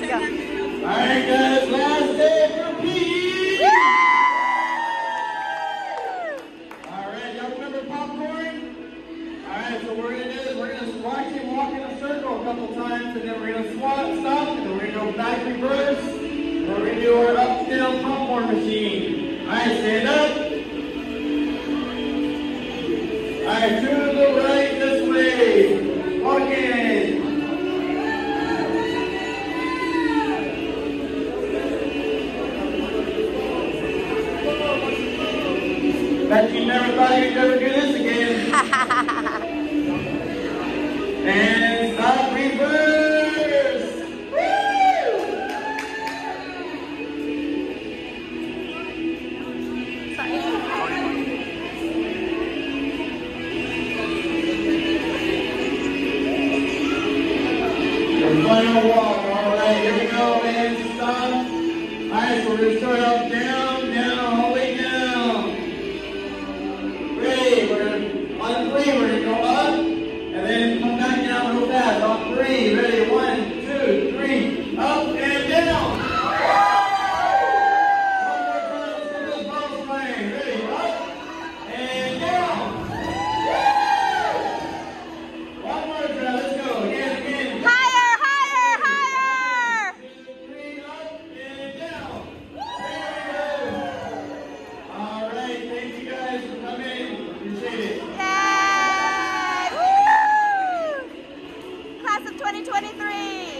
let's go. All right, guys, last day for Pete. All right, y'all remember popcorn? All right, so we're gonna do is we're gonna watch him walk in a circle a couple times, and then we're gonna swat, stop, and then we're gonna go back reverse. And we're gonna do our up down popcorn machine. All right, stand up. All right, to the right this way. Walk Bet you never thought you'd ever do this again. and stop reverse. The final walk. All right, here we go, and stop. All right, so we're gonna start up down. 2023.